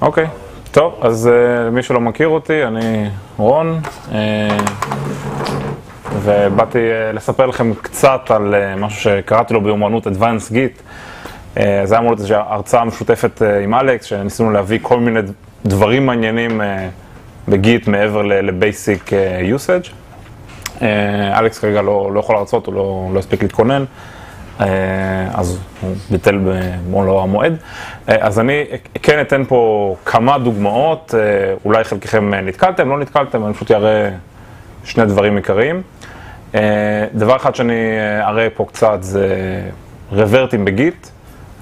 אוקיי, טוב, אז uh, למי שלא מכיר אותי, אני רון, uh, ובאתי uh, לספר לכם קצת על uh, משהו שקראתי לו באומנות Advanced Git. Uh, זה היה אמור להיות איזושהי הרצאה משותפת uh, עם אלכס, שניסינו להביא כל מיני דברים מעניינים uh, בגיט מעבר לבייסיק uh, usage. Uh, אלכס כרגע לא, לא יכול להרצות, הוא לא, לא הספיק להתכונן. אה, אז הוא ביטל במולו המועד. אה, אז אני כן אתן פה כמה דוגמאות, אה, אולי חלקכם נתקלתם, לא נתקלתם, אני פשוט אראה שני דברים עיקריים. דבר אחד שאני אראה פה קצת זה רוורטים בגיט.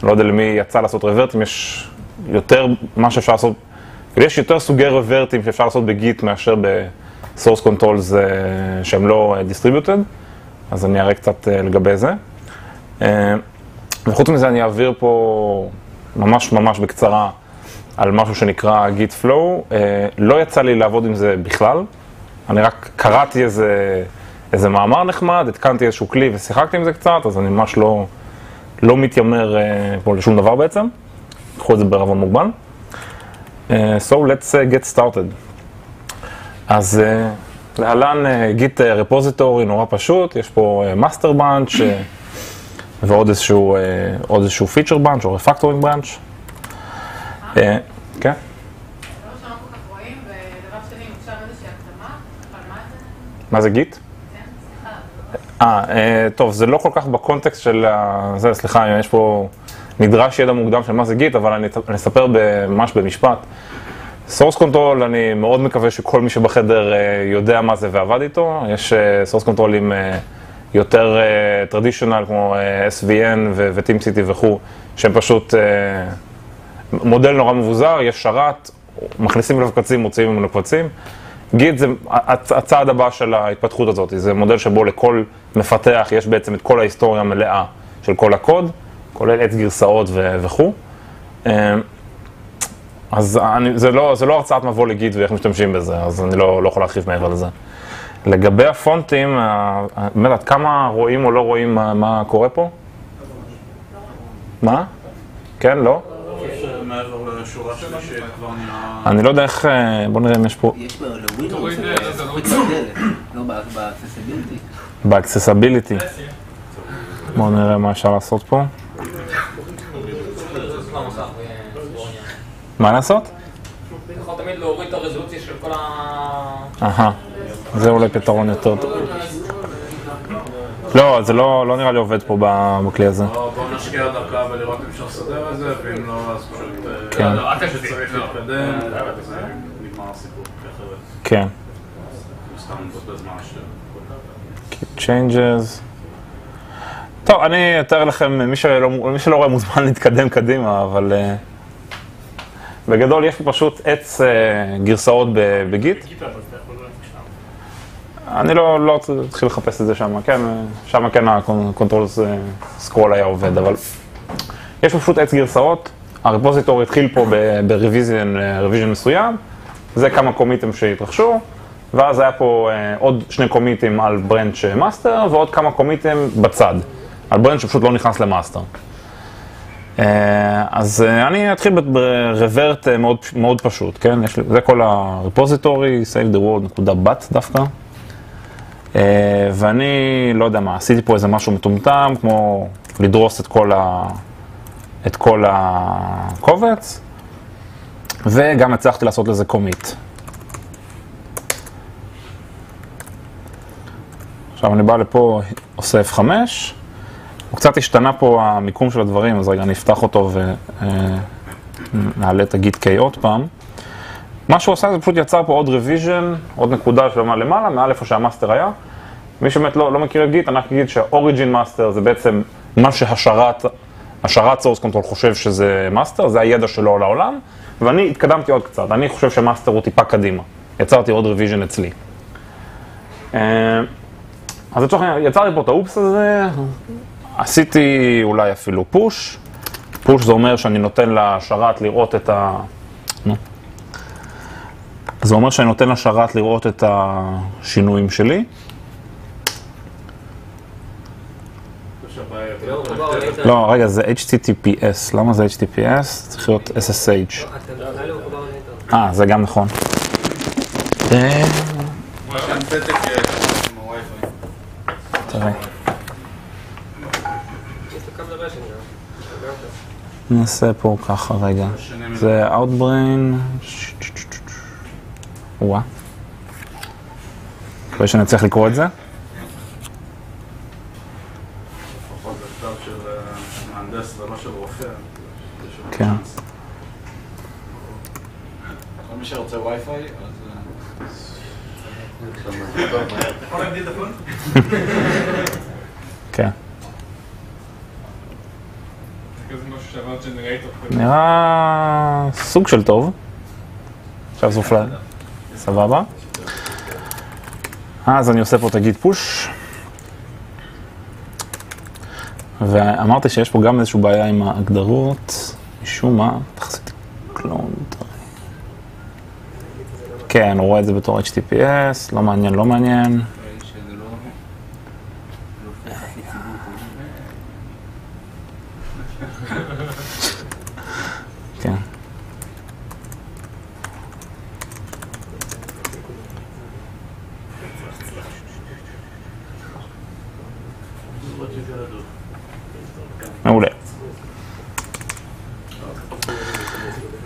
לא יודע למי יצא לעשות רוורטים, יש יותר מה שאפשר לעשות, יש יותר סוגי רוורטים שאפשר לעשות בגיט מאשר ב-source controls שהם לא distributed, אז אני אראה קצת לגבי זה. אה, וחוץ מזה אני אעביר פה ממש ממש בקצרה על משהו שנקרא Git Flow. אה, לא יצא לי לעבוד עם זה בכלל, אני רק קראתי איזה, איזה מאמר נחמד, התקנתי איזשהו כלי ושיחקתי עם זה קצת, אז אני ממש לא, לא מתיימר אה, פה לשום דבר בעצם. קחו את זה בערבון מוגבל. So let's get started. אז להלן Git repository נורא פשוט, יש פה master branch. ועוד איזשהו, אה, עוד איזשהו feature branch או refactoring branch. כן? מה זה Git? אה, טוב, זה לא כל כך בקונטקסט של זה, סליחה, יש פה, נדרש ידע מוקדם של מה זה Git, אבל אני אספר ממש במשפט. source control, אני מאוד מקווה שכל מי שבחדר יודע מה זה ועבד איתו. יש source control עם יותר traditional אה, כמו אה, SVN ו-TeamCity וכו', שהם פשוט אה, מודל נורא מבוזר, יש שרת, מכניסים אליו קבצים, מוציאים ממנו קבצים. Git זה הצעד הבא של ההתפתחות הזאת, זה מודל שבו לכל מפתח יש בעצם את כל ההיסטוריה המלאה של כל הקוד, כולל עץ גרסאות וכו'. אז אני, זה, לא, זה לא הרצאת מבוא לגיט ואיך משתמשים בזה, אז אני לא, לא יכול להרחיב מעבר לזה. לגבי הפונטים, באמת, עד כמה רואים או לא רואים מה, מה קורה פה? מה? כן, לא? אני לא יודע איך, אה, בוא נראה אם יש פה... יש לא ב accessibility. בואו נראה מה אפשר לעשות פה. מה לעשות? יכול תמיד להוריד את הרזולוציה של כל ה... אהה. זה אולי פתרון יותר טוב. לא, זה לא, לא נראה לי עובד פה בכלי הזה. בואו נשקיע דקה ולראות אם אפשר לסדר את זה, ואם לא, אז פשוט... כן. אל תשתתף, להתקדם, נגמר הסיפור, כן. Keep changes. טוב, אני אתאר לכם, מי שלא, מי שלא רואה מוזמן להתקדם קדימה, אבל אה, בגדול יש פה פשוט עץ אה, גרסאות ב Git. אני לא, לא אתחיל לחפש את זה שם, כן, שם כן ה control scroll היה עובד, אבל יש פה פשוט עץ גרסאות, ה repository התחיל פה ב revision מסוים, זה כמה קומיטים שהתרחשו, ואז היה פה אה, עוד שני קומיטים על branch master, ועוד כמה קומיטים בצד, על branch שפשוט לא נכנס ל master. אה, אז אה, אני אתחיל ב revert אה, מאוד, מאוד פשוט, כן? יש, זה כל ה repository, save the world נקודה bat דווקא. אה, ואני, לא יודע מה, עשיתי פה איזה משהו מטומטם, כמו לדרוס את כל, ה... את כל הקובץ, וגם הצלחתי לעשות לזה commit. עכשיו אני בא לפה, עושה F5, הוא קצת השתנה פה המיקום של הדברים, אז רגע אני אפתח אותו ונעלה את ה gitk עוד פעם. מה שהוא עשה זה פשוט יצר פה עוד revision, עוד נקודה שלמה למעלה, מעל איפה שה master היה. מי שבאמת לא, לא מכיר את Git, אני רק אגיד שה origin master זה בעצם מה שהשרת, השרת source control חושב שזה master, זה הידע שלו לעולם, ואני התקדמתי עוד קצת, אני חושב ש master הוא טיפה קדימה. יצרתי עוד revision אצלי. אה, אז לצורך העניין, יצרתי פה את האופס הזה, עשיתי אולי אפילו push. push זה אומר שאני נותן לשרת לראות את ה... נו. זה אומר שאני נותן לשרת לראות את השינויים שלי. לא, רגע, זה HTTPS. למה זה HTTPS? צריך להיות SSH. לא. אה, זה גם נכון. אה, יש כאן פתק אה, עם הווי-פיי. תראה. יש לו כבל רשת גם. גם טוב. נעשה פה ככה רגע. זה Outbrain. וואה. מקווה שנצליח לקרוא את זה. אה, כן. כל מי שרוצה וי-פיי, אז... הפונט? כן. כזה משהו שעבר ג'נרייטור כזה. נראה סוג של טוב. עכשיו זה פלאג. סבבה. אז אני עושה פה את הגיט פוש. ואמרתי שיש פה גם איזושהי בעיה עם ההגדרות. משום מה, תחסית קלון. כן, הוא רואה את זה בתור HTTPS, לא מעניין, לא מעניין. כן. מעולה.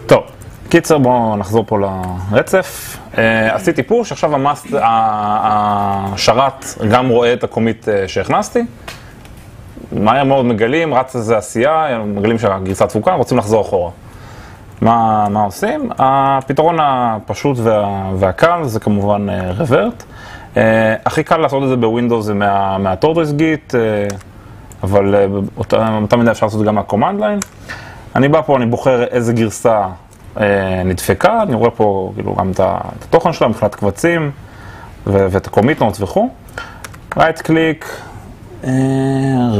טוב, קיצר בואו נחזור פה לרצף. אה, עשיתי פוש, עכשיו השרת גם רואה את הקומיט אה, שהכנסתי. מהר מאוד מגלים, רץ איזה עשייה, מגלים שהגרסה דפוקה, רוצים לחזור אחורה. מה, מה עושים? הפתרון הפשוט וה, והקל זה כמובן revert. אה, הכי קל לעשות את זה ב Windows זה מה, מה TortoiseGit, אה, אבל אה, באותה מידה אפשר לעשות גם מה command line. אני בא פה, אני בוחר איזה גרסה אה, נדפקה, אני רואה פה כאילו גם את התוכן שלה מבחינת קבצים ואת ה-commit notes וכו'. right click, אה,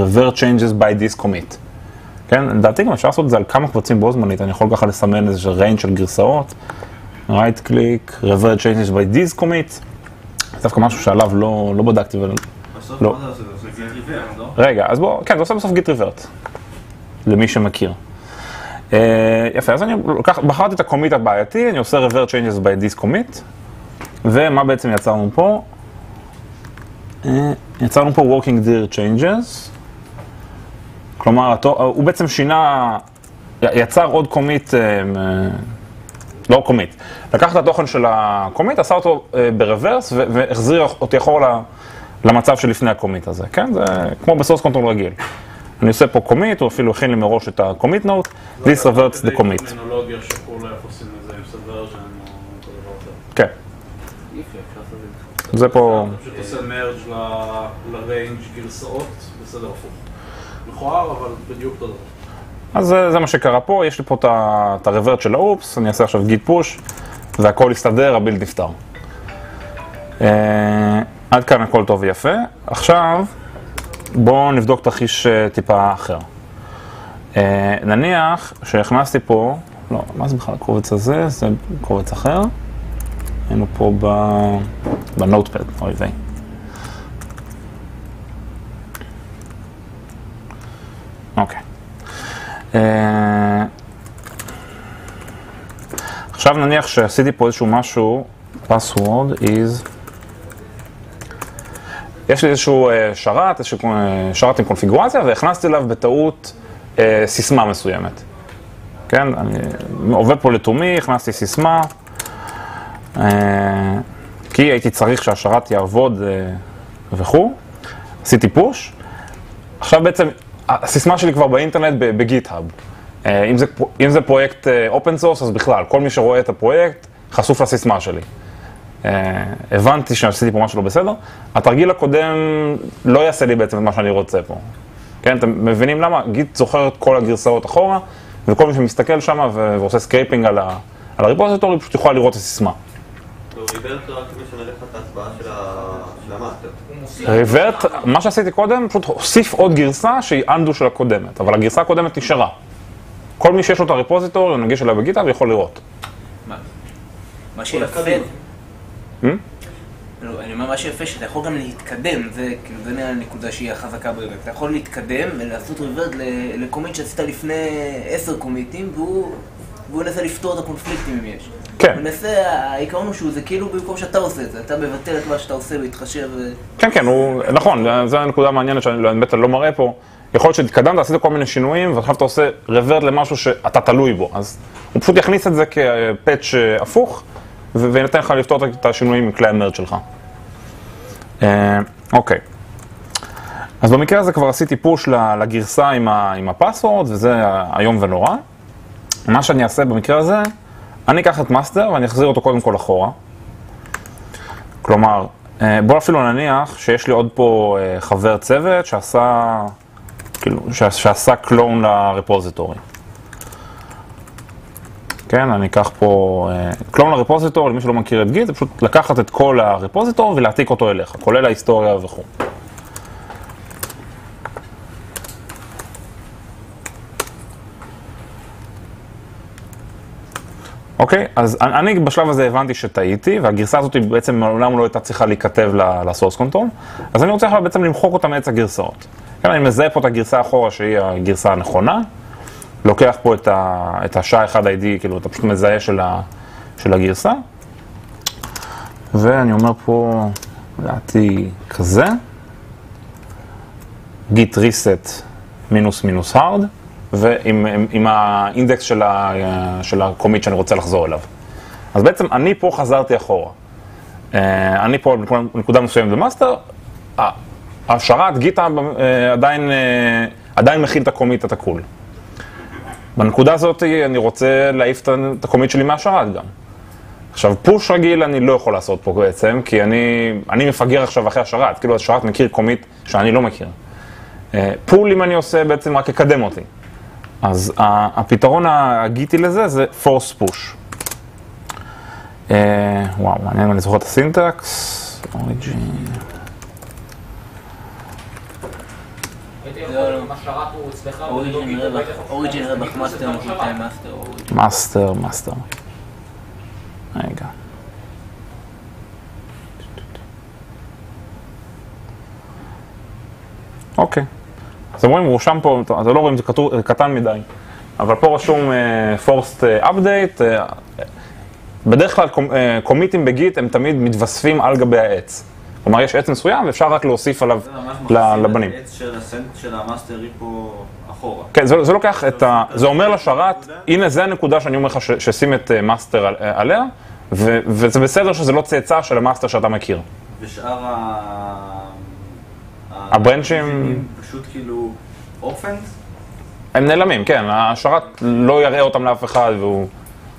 revert changes by this commit. כן, לדעתי גם אפשר לעשות את זה על כמה קבצים בו זמנית, אני יכול ככה לסמן איזה range של גרסאות, right click, revert changes by this commit, דווקא משהו שעליו לא, לא בדקתי, אבל... בסוף לא. מה זה עושה? זה עושה Git revert, לא? רגע, אז בוא, כן, זה עושה בסוף Git revert, למי שמכיר. אה, יפה, אז אני לוקח, בחרתי את ה commit הבעייתי, אני עושה revert changes by this commit, ומה בעצם יצרנו פה? אה, יצרנו פה working dir changes, כלומר, הוא בעצם שינה, יצר עוד commit, אה, מ- לא commit, לקח את התוכן של ה commit, עשה אותו אה, ב reverse והחזיר אותי אחורה למצב שלפני ה commit הזה, כן? זה כמו ב source control רגיל. אני עושה פה commit, הוא אפילו הכין לי מראש את ה commit note, this reverts the commit. כן, זה. זה פה, אתה פשוט עושה מרג' לריינג' גרסאות בסדר הפוך. מכוער, אבל בדיוק אותו דבר. אז זה, מה שקרה פה, יש לי פה את את הרוורט של האופס, אני אעשה עכשיו גיט פוש, והכל יסתדר, הבילד נפתר. אה, עד כאן הכל טוב ויפה. עכשיו, בואו נבדוק תרחיש אה, טיפה אחר. אה, נניח שהכנסתי פה, לא, מה זה בכלל הקובץ הזה? זה קובץ אחר. היינו פה ב... בנוטפד, אוי ויי. אוקיי. אה, עכשיו נניח שעשיתי פה איזשהו משהו, password is, יש לי איזשהו אה, שרת, איזשהו אה, שרת עם קונפיגורציה, והכנסתי אליו בטעות אה, סיסמה מסוימת. כן, אני עובד פה לתומי, הכנסתי סיסמה, אה, כי הייתי צריך שהשרת יעבוד אה, וכו', עשיתי push. עכשיו בעצם הסיסמה שלי כבר באינטרנט ב GitHub. אה, אם זה, אם זה פרויקט open source, אז בכלל, כל מי שרואה את הפרויקט חשוף לסיסמה שלי. אה, הבנתי שעשיתי פה משהו לא בסדר. התרגיל הקודם לא יעשה לי בעצם את מה שאני רוצה פה. כן, אתם מבינים למה? Git זוכר את כל הגרסאות אחורה, וכל מי שמסתכל שם ועושה scraping על, ה- על ה repository, פשוט יכול לראות את הסיסמה. טוב, רק את ההצבעה של ה- של ה master. הוא מוסיף. revert, מה שעשיתי קודם, פשוט הוסיף עוד גרסה שהיא undo של הקודמת, אבל הגרסה הקודמת נשארה. כל מי שיש לו את ה repository, הוא נגיש אליה ב Git ויכול לראות. מה שיפה, Hmm? לא, אני אומר משהו יפה, שאתה יכול גם להתקדם, זה כאילו, זה נראה הנקודה שהיא החזקה בריבק. אתה יכול להתקדם ולעשות ריברד ל- לקומיט שעשית לפני עשר קומיטים, והוא והוא ינסה לפתור את הקונפליקטים אם יש. כן. מנסה, העיקרון הוא שהוא זה כאילו במקום שאתה עושה את זה, אתה מבטל את מה שאתה עושה בהתחשב... אה, כן, כן, הוא, נכון, זו הנקודה המעניינת שאני לא- בעצם לא מראה פה. יכול להיות שהתקדמת, עשית כל מיני שינויים, ועכשיו אתה עושה רוורט למשהו שאתה תלוי בו. אז הוא פשוט יכניס את זה כ patch אה, הפוך, וינתן לך לפתור את השינויים עם כלי ה merge שלך. אה, אוקיי. אז במקרה הזה כבר עשיתי push לגרסה עם ה password, וזה איום ונורא. מה שאני אעשה במקרה הזה, אני אקח את master ואני אחזיר אותו קודם כל אחורה. כלומר, אה, בוא אפילו נניח שיש לי עוד פה אה, חבר צוות שעשה, כאילו, שעשה קלון לרפוזיטורי. כן, אני אקח פה אה, קלון לרפוזיטורי, למי שלא מכיר את גיט, זה פשוט לקחת את כל הרפוזיטורי ולהעתיק אותו אליך, כולל ההיסטוריה וכו'. אוקיי, אז אני בשלב הזה הבנתי שטעיתי, והגרסה הזאת בעצם מעולם לא הייתה צריכה להיכתב ל source control, אז אני רוצה עכשיו בעצם למחוק אותה מעץ הגרסאות. כן, אני מזהה פה את הגרסה אחורה שהיא הגרסה הנכונה, לוקח פה את, ה, את ה SHA1 ID, כאילו, אתה פשוט מזהה של, ה, של הגרסה, ואני אומר פה, לדעתי כזה, git reset מינוס מינוס hard, ועם עם, עם האינדקס של, ה, של ה commit שאני רוצה לחזור אליו. אז בעצם אני פה חזרתי אחורה. אה, אני פה בנקודה מסוימת ב master, השרת Git אה, עדיין, אה, עדיין מכיל את ה commit התקול. בנקודה הזאת אני רוצה להעיף את ה- את ה commit שלי מהשרת גם. עכשיו, push רגיל אני לא יכול לעשות פה בעצם, כי אני, אני מפגר עכשיו אחרי השרת, כאילו השרת מכיר commit שאני לא מכיר. pull אם אני עושה בעצם רק יקדם אותי. אז הפתרון הגיטי לזה זה force push. אה, וואו, מעניין אם אני זוכר את ה syntax. origin. לא, לא. origin רווח, master. master, master. רגע. אוקיי. אז אתם רואים, הוא רשם פה, אתם לא רואים, זה כתוב, קטן מדי. אבל פה רשום uh, forced uh, update. Uh, בדרך כלל קומ- קומיטים בגיט הם תמיד מתווספים על גבי העץ. כלומר, יש עץ מסוים ואפשר רק להוסיף עליו זה ממש לבנים. את העץ של הסנט של המאסטר ריפו אחורה. כן, זה, זה לוקח את ה... זה אומר לשרת, הנה זה הנקודה שאני אומר לך ששים את אה, מאסטר על- אה, עליה, וזה בסדר שזה לא צאצא של המאסטר שאתה מכיר. ושאר ה... הברנצ'ים- פשוט כאילו orphans? הם נעלמים, כן, השרת לא יראה אותם לאף אחד והוא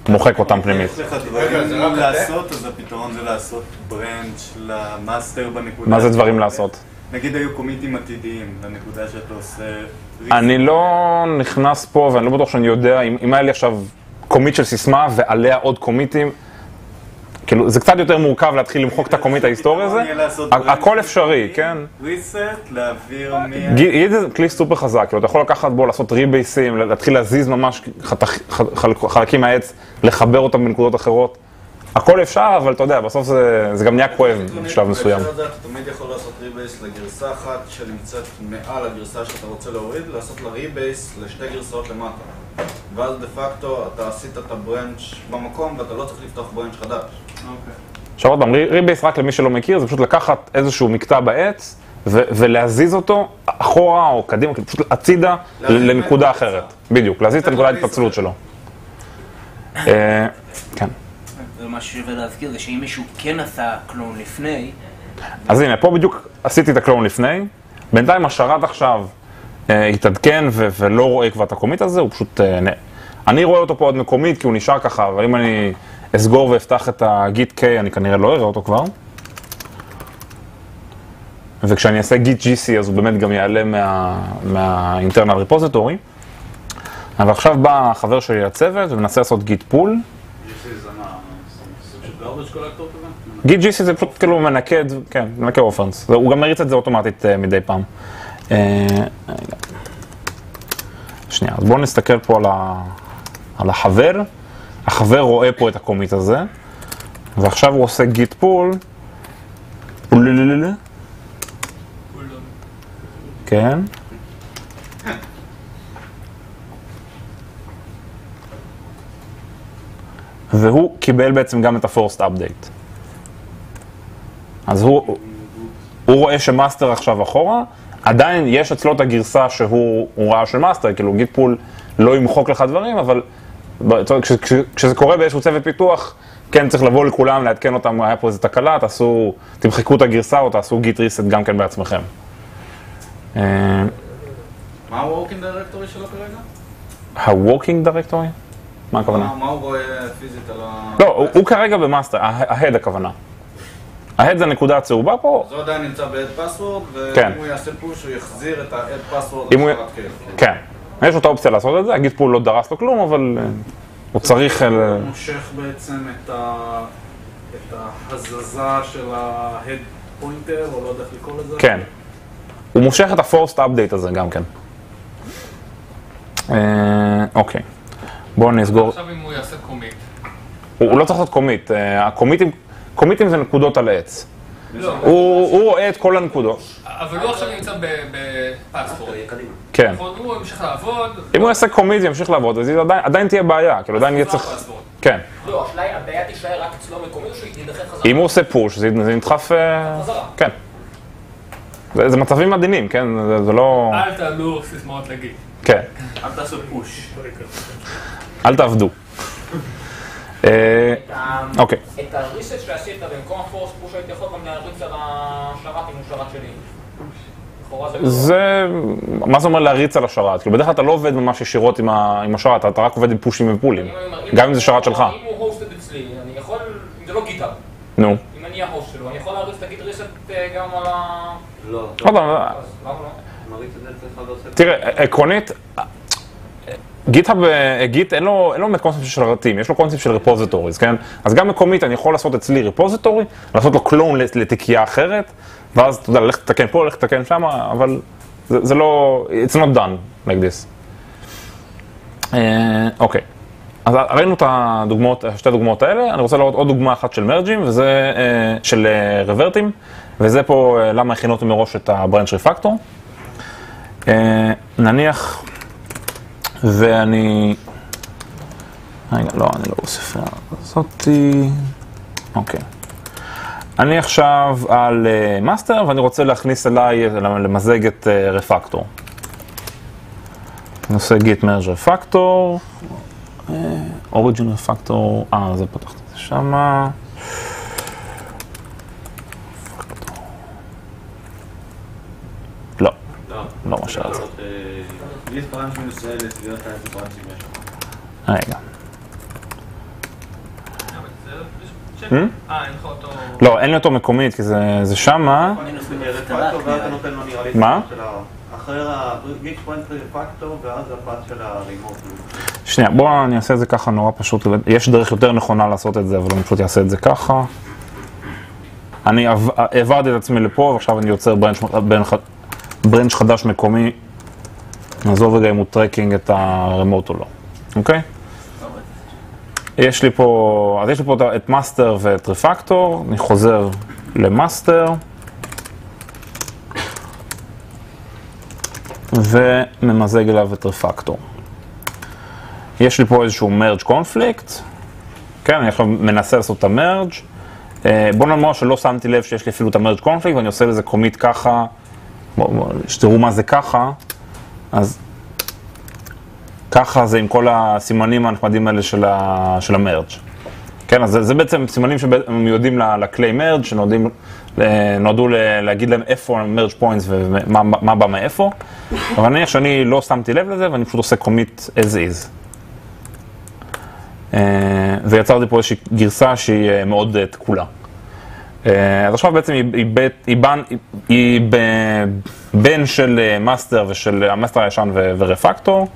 מוחק אותם פנימית. יש לך דברים לעשות, אז הפתרון זה לעשות branch ל master בנקודה. מה זה דברים. לעשות? נגיד היו קומיטים עתידיים לנקודה שאתה עושה... אני לא נכנס פה ואני לא בטוח שאני יודע, אם היה לי עכשיו commit של סיסמה ועליה עוד קומיטים, כאילו זה קצת יותר מורכב להתחיל למחוק את ה commit ההיסטורי הזה, הכל אפשרי, כן? reset, להעביר מ... Git זה כלי סופר חזק, כאילו אתה יכול לקחת בו, לעשות ריבייסים, להתחיל להזיז ממש חלקים מהעץ, לחבר אותם בנקודות אחרות. הכל אפשר, אבל אתה יודע, בסוף זה, זה גם נהיה כואב בשלב מסוים. אתה תמיד יכול לעשות rebase לגרסה אחת שנמצאת מעל הגרסה שאתה רוצה להוריד, לעשות לה rebase לשתי גרסאות למטה. ואז דה פקטו אתה עשית את ה branch במקום ואתה לא צריך לפתוח branch חדש. עכשיו עוד פעם, re- rebase רק למי שלא מכיר, זה פשוט לקחת איזשהו מקטע בעץ ולהזיז אותו אחורה או קדימה, כאילו פשוט הצידה לנקודה. אחרת. בדיוק, להזיז את הנקודה ההתפצלות. שלו. אה, כן. ומה ששווה להזכיר זה שאם מישהו כן עשה clone לפני, אז הנה, פה בדיוק עשיתי את ה clone לפני. בינתיים השרת עכשיו אה, התעדכן ו- ולא רואה כבר את ה commit הזה, הוא פשוט... אה, נ- אני רואה אותו פה עוד מקומית כי הוא נשאר ככה, אבל אם אני אסגור ואפתח את ה gitk, אני כנראה לא אראה אותו כבר. וכשאני אעשה git gc אז הוא באמת גם יעלם מה- מה-internal repository. אבל עכשיו בא החבר שלי לצוות ומנסה לעשות git pull. git gc זה פשוט כאילו מנקה, כן, מנקה orphans. הוא גם מריץ את זה אוטומטית אה, מדי פעם. אה. שנייה, אז בואו נסתכל פה על, ה... על החבר. החבר רואה פה את הקומיט הזה, ועכשיו הוא עושה גיט פול. כן. והוא קיבל בעצם גם את ה-Forced Update. אז הוא, הוא רואה ש master עכשיו אחורה, עדיין יש אצלו את הגרסה שהוא הוא ראה של master, כאילו git pull לא ימחוק לך דברים, אבל כש, כש, כשזה קורה באיזשהו צוות פיתוח, כן צריך לבוא לכולם, לעדכן אותם, היה פה איזה תקלה, תעשו, תמחקו את הגרסה או תעשו git reset גם כן בעצמכם. אה, מה ה-Working Directory שלו כרגע? ה-Working Directory? מה הכוונה? מה- הוא רואה פיזית על ה... לא, הוא, כרגע ב master, ה-Head הכוונה. ה-Head זה הנקודה הצהובה פה, זה עדיין נמצא ב-Add Password, כן. ואם הוא יעשה push הוא יחזיר את ה-Add Password. כן. יש לו את האופציה לעשות את זה, ה git pull לא דרס לו כלום, אבל אה, הוא צריך... אה, הוא מושך בעצם את ההזזה של ה-Head Pointer, או לא יודע איך לקרוא לזה. כן. הוא מושך את ה-Forced Update הזה גם כן. אה, אוקיי. בואו נסגור. עכשיו אם הוא יעשה קומיט. הוא לא צריך לעשות קומיט. אה, הקומיטים, קומיטים זה נקודות על העץ. לא, הוא רואה את כל הנקודות. אבל הוא עכשיו נמצא בפספורט. קדימה. כן. נכון, הוא ימשיך לעבוד. אם הוא יעשה קומיט וימשיך לעבוד, אז עדיין- תהיה בעיה. כאילו עדיין יהיה צריך... כן. לא, השאלה היא, הבעיה תישאר רק אצלו מקומית או שהיא תידחה חזרה? אם הוא עושה פוש, זה זה נדחף... אה, חזרה. כן. זה זה מצבים עדינים, כן? זה- זה לא... אל תעלו סיסמאות להגיד. כן. אל תעשו פוש. אל תעבדו. אה, אוקיי. את הריסט שעשית במקום הפורס פוש הייתי יכול גם להריץ על השרת אם הוא שרת שלי. לכאורה זה... מה זה אומר להריץ על השרת? כאילו בדרך כלל אתה לא עובד ממש ישירות עם, השרת, אתה רק עובד עם פושים ופולים. גם אם זה שרת שלך. אם הוא הוסטד אצלי, אני יכול, אם זה לא GitHub, נו. אם אני ה host שלו, אני יכול להריץ את ה git reset אה, גם על ה... לא, עוד פעם, לא? זה אצלך ועושה... תראה, עקרונית, GitHub, Git אין לו, באמת קונספט של שרתים, יש לו קונספט של repositories, כן? אז גם מקומית אני יכול לעשות אצלי repository, לעשות לו clone לתיקייה אחרת, ואז אתה יודע, ללכת לתקן פה, ללכת לתקן שם, אבל זה, זה לא, it's not done like this. אה, אוקיי, אז ראינו את הדוגמאות, שתי הדוגמאות האלה, אני רוצה לראות עוד דוגמה אחת של merge ים, וזה אה, של אה, revert ים, וזה פה אה, למה הכינו מראש את ה branch refactor. אה, נניח, ואני... רגע, לא, אני לא בספר הזאתי. אוקיי. אני עכשיו על אה, master, ואני רוצה להכניס אליי, למזג את refactor. אני עושה git merge רפקטור, אוריג'ין רפקטור, אה, זה פתחתי את זה שמה. לא, לא. לא מה שרציתי. לעשות, אה, לי פרנץ' מינוס אלה, סבירת איזה יש לך. רגע. אה, אין לך אותו... לא, אין לי אותו מקומית, כי זה, זה שמה. מה? הפס של ה- אחרי הגיט point refactor, ואז הפס של ה remote. שנייה, בואו אני אעשה את זה ככה נורא פשוט. יש דרך יותר נכונה לעשות את זה, אבל אני פשוט אעשה את זה ככה. אני עב- העברתי את עצמי לפה, ועכשיו אני יוצר branch branch חדש מקומי. נעזוב רגע אם הוא tracking את ה remote או לא, אוקיי? יש לי פה, אז יש לי פה את- master ואת refactor, אני חוזר ל master. וממזג אליו את refactor. יש לי פה איזשהו merge conflict, כן, אני עכשיו מנסה לעשות את ה merge. אה, בוא נאמר שלא שמתי לב שיש לי אפילו את ה merge conflict ואני עושה לזה commit ככה, שתראו מה זה ככה, אז ככה זה עם כל הסימנים הנחמדים האלה של, ה, של ה merge. כן, אז זה, זה בעצם סימנים שמיועדים לכלי merge שנועדים, אה, נועדו להגיד להם איפה ה merge points ומה מה- מה בא מאיפה, אבל נניח שאני לא שמתי לב לזה ואני פשוט עושה commit as is. אה, ויצרתי פה איזושהי גרסה שהיא אה, מאוד אה, תקולה. אה, אז עכשיו בעצם היא, היא, היא, היא, בן של אה, master ושל ה master הישן ו refactor,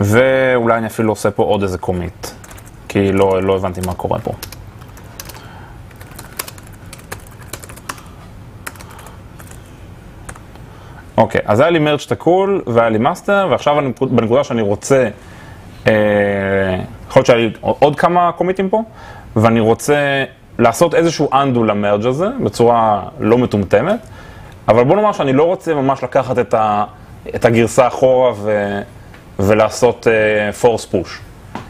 ואולי אני אפילו עושה פה עוד איזה commit, כי לא, לא הבנתי מה קורה פה. אוקיי, אז היה לי merge תקול והיה לי master, ועכשיו אני בנקודה שאני רוצה, אה, יכול להיות שהיה לי עוד כמה commit ים פה, ואני רוצה לעשות איזשהו undo ל merge הזה, בצורה לא מטומטמת, אבל בוא נאמר שאני לא רוצה ממש לקחת את, ה, את הגרסה אחורה ו, ולעשות uh, force push.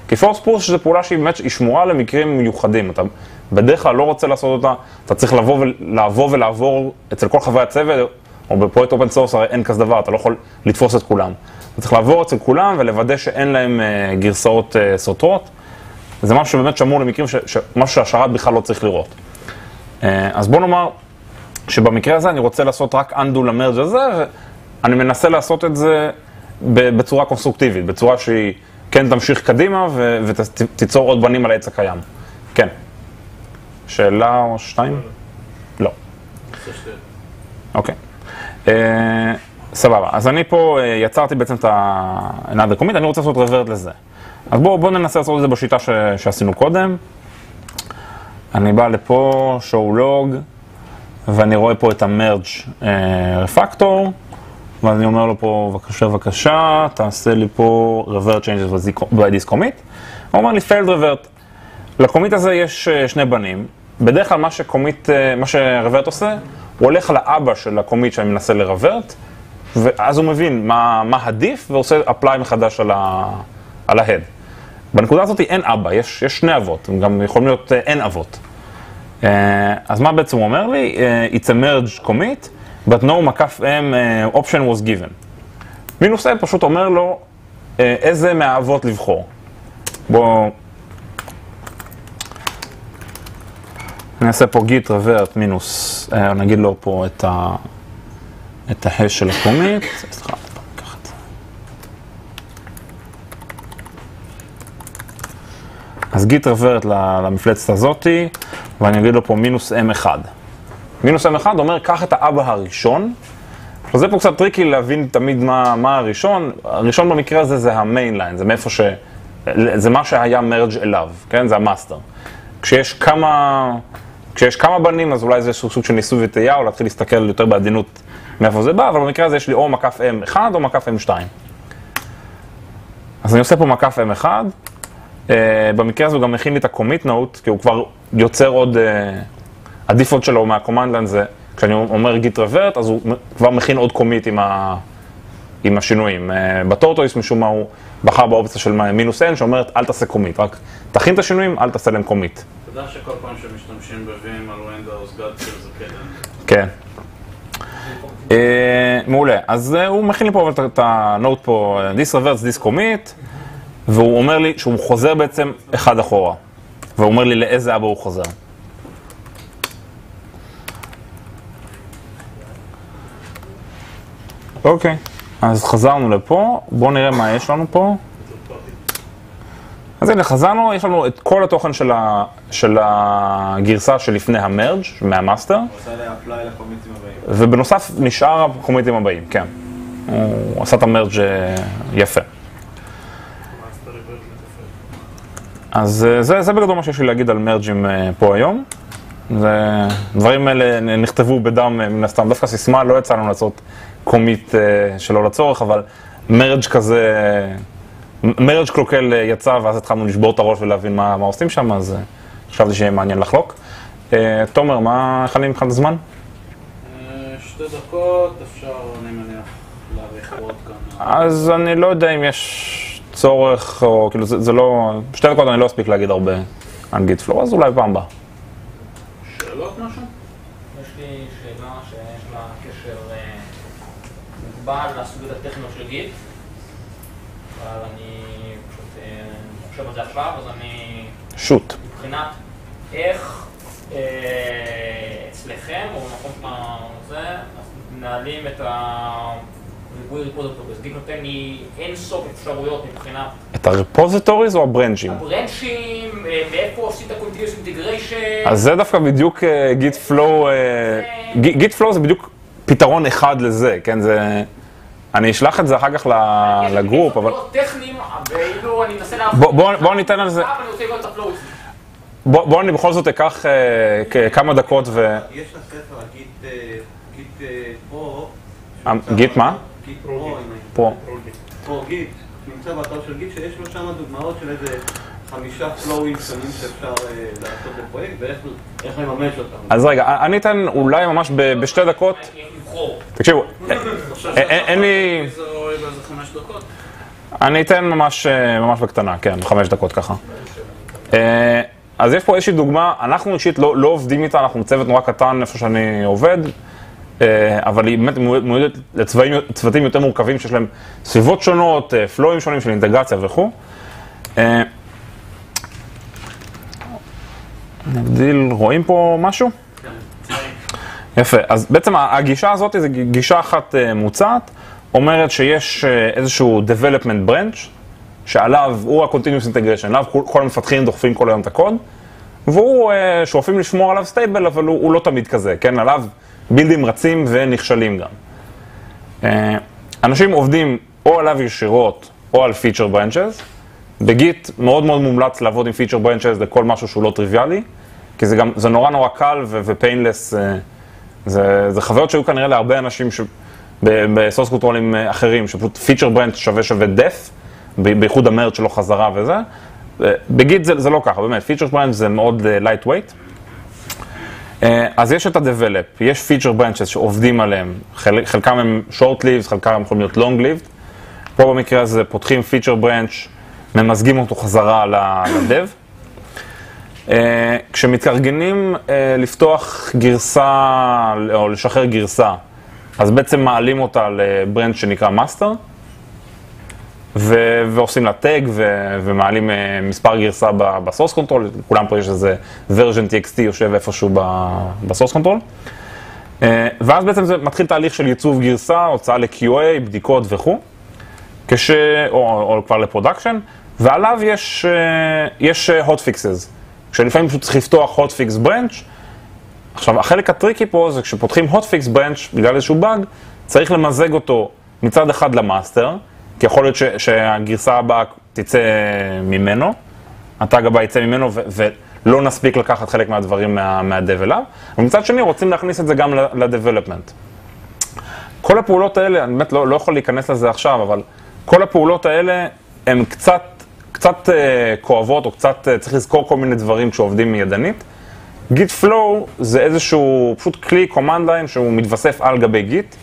כי force push זו פעולה שהיא באמת, שמורה למקרים מיוחדים. אתה בדרך כלל לא רוצה לעשות אותה, אתה צריך לבוא ולעבור ולעבור אצל כל חברי הצוות, או בפרויקט open source הרי אין כזה דבר, אתה לא יכול לתפוס את כולם. אתה צריך לעבור אצל כולם ולוודא שאין להם uh, גרסאות uh, סותרות. זה משהו שבאמת שמור למקרים, ש, ש, משהו שהשרת בכלל לא צריך לראות. Uh, אז בוא נאמר שבמקרה הזה אני רוצה לעשות רק undo למרג' הזה, ואני מנסה לעשות את זה בצורה קונסטרוקטיבית, בצורה שהיא כן תמשיך קדימה ו- ותיצור עוד בנים על העץ הקיים. כן. שאלה או שתיים? לא. אוקיי. Uh, סבבה, אז אני פה uh, יצרתי בעצם את ה-another commit, אני רוצה לעשות revert לזה. אז בואו בוא ננסה לעשות את זה בשיטה ש, שעשינו קודם. אני בא לפה, show log, ואני רואה פה את ה-merge uh, refactor, ואז אני אומר לו פה, בבקשה, בבקשה, תעשה לי פה revert changes by this commit. הוא אומר לי failed revert. לקומיט הזה יש uh, שני בנים. בדרך כלל מה שקומיט, uh, מה ש-revert עושה, הוא הולך לאבא של הקומיט שאני מנסה ל-revert, ואז הוא מבין מה, מה עדיף ועושה apply מחדש על, ה, על ההד. בנקודה הזאת אין אבא, יש, יש שני אבות, הם גם יכולים להיות uh, אין אבות. Uh, אז מה בעצם הוא אומר לי? Uh, it's a merge commit, but no מקף M option was given. מינוס M פשוט אומר לו איזה מהאבות לבחור. בואו נעשה פה git revert מינוס, נגיד לו פה את ה... את ההש של הקומיט, סליחה, ניקח את זה. אז גיט revert למפלצת הזאתי, ואני אגיד לו פה מינוס m 1. מינוס m 1 אומר, קח את האבא הראשון, זה פה קצת טריקי להבין תמיד מה, מה הראשון, הראשון במקרה הזה זה ה mainline, זה מאיפה ש... זה מה שהיה merge אליו, כן? זה ה master. כשיש כמה, כשיש כמה בנים, אז אולי זה סוג של ניסוי וטעייה, או להתחיל להסתכל יותר בעדינות מאיפה זה בא, אבל במקרה הזה יש לי או מקף M1 או מקף M2. אז אני עושה פה מקף M1, uh, במקרה הזה הוא גם מכין לי את ה-commit note, כי הוא כבר יוצר עוד, uh, הדיפולט שלו מה-command line זה, כשאני אומר git revert, אז הוא כבר מכין עוד commit עם, ה, עם השינויים. Uh, בטורטויס משום מה הוא בחר באופציה של מינוס n, שאומרת אל תעשה commit, רק תכין את השינויים, אל תעשה להם commit. אתה יודע שכל פעם שמשתמשים ב-Vim על Windows, God the kitten. כן. Uh, מעולה, אז uh, הוא מכין לי פה את הנוט פה, this reverse this commit, והוא אומר לי שהוא חוזר בעצם אחד אחורה. והוא אומר לי לאיזה אבא הוא חוזר. אוקיי, אז חזרנו לפה, בואו נראה מה יש לנו פה. אז הנה, חזרנו, יש לנו את כל התוכן של, ה, של הגרסה שלפני המרג' מהמאסטר. ובנוסף נשאר הקומיטים הבאים, כן. הוא עשה את המרג' אה, יפה. אז אה, זה, זה בגדול מה שיש לי להגיד על מרג'ים אה, פה היום. זה, דברים האלה נכתבו בדם מן הסתם, דווקא סיסמה לא יצא לנו לעשות קומיט שלא לצורך, אבל מרג' כזה, מרג' קלוקל יצא ואז התחלנו לשבור את הראש ולהבין מה, מה עושים שם, אז חשבתי שיהיה מעניין לחלוק. תומר, מה, איך אני מבחינת הזמן? שתי דקות, אפשר, אני מניח, להאריך עוד כאן. אז אני לא יודע אם יש צורך, או כאילו זה, זה לא... שתי דקות אני לא אספיק להגיד הרבה על גיט פלואו, אז אולי פעם הבאה. שאלות משהו? יש לי שאלה שיש לה קשר אה, מוגבל לסוגיות הטכניות של גיט, אבל אני פשוט אה, חושב על זה עכשיו, אז אני... shoot. מבחינת איך אה, אצלכם, או במקום שאתה זה, מנהלים את הריבוי repositories. גיט נותן לי אין סוף אפשרויות מבחינת את ה repositories או הברנצ'ים? הברנצ'ים, אה, מאיפה עושים את ה-continuous integration. אז זה דווקא בדיוק גיט flow, גיט flow זה בדיוק פתרון אחד לזה, כן? זה... אני אשלח את זה אחר כך ל- יש לי ל group, אבל... פתרונות טכניים, ואילו אני מנסה לעבוד... בוא- בוא- בוא ניתן על זה- עכשיו אני בכל זאת אקח אה, כמה דקות ו... יש גיט, אה, גיט אה, pro. אה, גיט מה? pro, גיט. נמצא באתר של גיט שיש לו שם דוגמאות של איזה חמישה flow ים שונים שאפשר אה, לעשות בפרויקט ואיך איך לממש אותם. אז רגע, אני אתן אולי ממש בשתי דקות. תקשיבו, חושב אין- לי... אני אתן ממש, אה, ממש בקטנה, כן, חמש דקות ככה. אה, אז יש פה איזושהי דוגמה, אנחנו אישית לא, לא עובדים איתה, אנחנו צוות נורא קטן איפה שאני עובד, אה, אבל היא באמת מיועדת לצוותים צוותים יותר מורכבים שיש להם סביבות שונות, אה, פלואים שונים של אינטגרציה וכו'. אה, נגדיל, רואים פה משהו? יפה, אז בעצם הגישה הזאת זו גישה אחת אה, מוצעת, אומרת שיש אה, איזשהו development branch, שעליו, הוא ה-continuous integration, עליו כל, המפתחים דוחפים כל היום את הקוד, והוא, אה, שואפים לשמור עליו stable, אבל הוא, הוא לא תמיד כזה, כן? עליו build ים רצים ונכשלים גם. אה, אנשים עובדים או עליו ישירות או על feature branches. בגיט מאוד מאוד מומלץ לעבוד עם feature branches לכל משהו שהוא לא טריוויאלי, כי זה גם, זה נורא נורא קל ו painless. זה, זה חוויות שהיו כנראה להרבה אנשים ש... ב source control ים אה, אחרים, שפשוט feature branch שווה שווה ב- בייחוד ה merge שלו חזרה וזה. אה, בגיט זה, זה לא ככה, באמת, feature branch זה מאוד אה, lightweight. אה, אז יש את ה-develop, יש feature branches שעובדים עליהם, חל, חלקם הם short lived, חלקם הם יכולים להיות long lived. פה במקרה הזה פותחים feature branch, ממזגים אותו חזרה ל-dev. אה, כשמתארגנים אה, לפתוח גרסה או לשחרר גרסה, אז בעצם מעלים אותה ל branch שנקרא master, ו- ועושים לה tag ו- ומעלים אה, מספר גרסה ב source control, לכולם פה יש איזה version txt יושב איפשהו ב source control. אה, ואז בעצם זה מתחיל תהליך של ייצוב גרסה, הוצאה ל-QA, בדיקות וכו', כש... או, או כבר ל production, ועליו יש, אה, יש hot fixes, כשלפעמים פשוט צריך לפתוח hot fix branch. עכשיו, החלק הטריקי פה זה כשפותחים hot fix branch בגלל איזשהו באג, צריך למזג אותו מצד אחד ל master, כי יכול להיות ש, שהגרסה הבאה תצא ממנו, ה tag הבא יצא ממנו ו, ולא נספיק לקחת חלק מהדברים מה, מה-dev ומצד שני רוצים להכניס את זה גם ל-development. כל הפעולות האלה, אני באמת לא, לא יכול להיכנס לזה עכשיו, אבל כל הפעולות האלה הן קצת, קצת uh, כואבות, או קצת uh, צריך לזכור כל מיני דברים כשעובדים ידנית. גיט פלואו זה איזשהו פשוט כלי command line שהוא מתווסף על גבי גיט.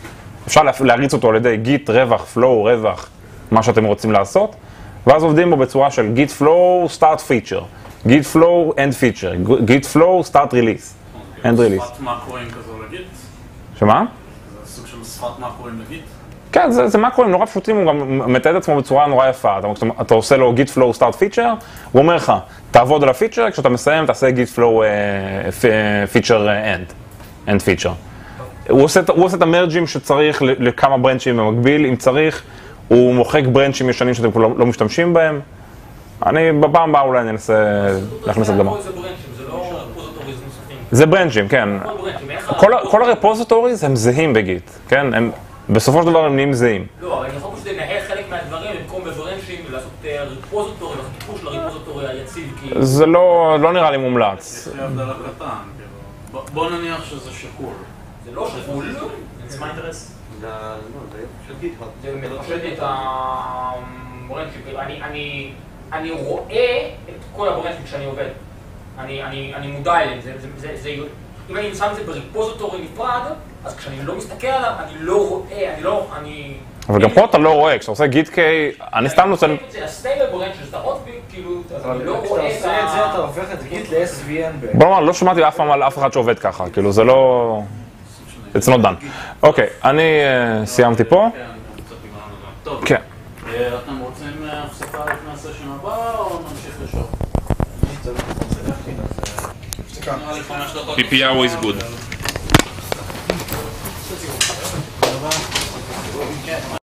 אפשר לה- להריץ אותו על ידי גיט רווח, פלואו, רווח, מה שאתם רוצים לעשות, ואז עובדים בו בצורה של git flow, start feature, git flow, end feature, git flow, start release, end release. שפת מקרואים כזו ל Git? שמה? זה סוג של שפת מקרואים ל Git? כן, זה, זה מקרואים נורא פשוטים, הוא גם מתעד עצמו בצורה נורא יפה. אתה, אתה עושה לו git flow start feature, הוא אומר לך, תעבוד על ה feature, כשאתה מסיים תעשה git flow uh, feature end, end feature. הוא עושה, הוא עושה את המרג'ים שצריך לכמה ברנצ'ים במקביל, אם צריך, הוא מוחק ברנצ'ים ישנים שאתם כבר לא, לא משתמשים בהם. אני בפעם הבאה אולי אני אנסה להכניס הדגמה. זה ברנצ'ים, זה לא ברנצ'ים, כן. כל הרפוזיטוריז הם זהים בגיט, כן? הם, בסופו של דבר הם נהיים זהים. לא, אבל אני יכול פשוט לנהל חלק מהדברים במקום בברנצ'ים ולעשות אה, ריפוזיטורי, לעשות טיפוש לריפוזיטורי היציב, כי... זה לא, לא נראה לי מומלץ. זה הבדל קטן, כאילו. בוא- בוא נניח שזה שקול. זה לא שקול, זה מה האינטרס? זה ה- לא, זה של GitHub. זה מפשט את הברנצ'ים, כאילו, אני, אני, אני רואה את כל הברנצ'ים כשאני עובד. אני, אני, אני מודע אליהם, זה, זה, זה, זה, אם אני שם את זה ב repository נפרד, אז כשאני לא מסתכל עליו, אני לא רואה, אני לא, אני... אבל גם פה אתה לא רואה, כשאתה עושה gitk, אני סתם נותן... זה ה stable branch שזה הוטביט, כאילו, אז אני לא כשאתה רואה את עושה את זה, אתה ה... הופך את Git ל-SVN בעצם. בוא נאמר, לא שמעתי אף פעם על אף אחד שעובד ככה, כאילו זה לא... It's not done. אוקיי, אני אה, סיימתי פה. כן, אתם רוצים הפסקה לפני הסשן הבא, או נמשיך לשאול? PPR is good.